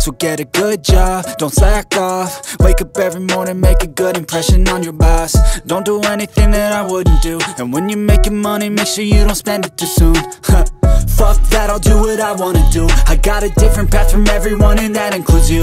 So get a good job, don't slack off. Wake up every morning, make a good impression on your boss. Don't do anything that I wouldn't do. And when you're making money, make sure you don't spend it too soon. Fuck that, I'll do what I wanna do. I got a different path from everyone and that includes you